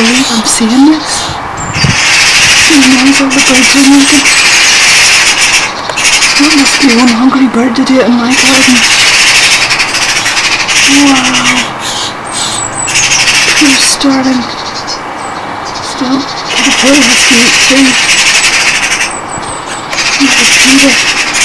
believe I'm seeing this. Seeing noise all the birds are making. That must be one hungry bird to do it in my garden. Wow. Poor starling. Still, the caterpillar has to eat too. Look at Peter.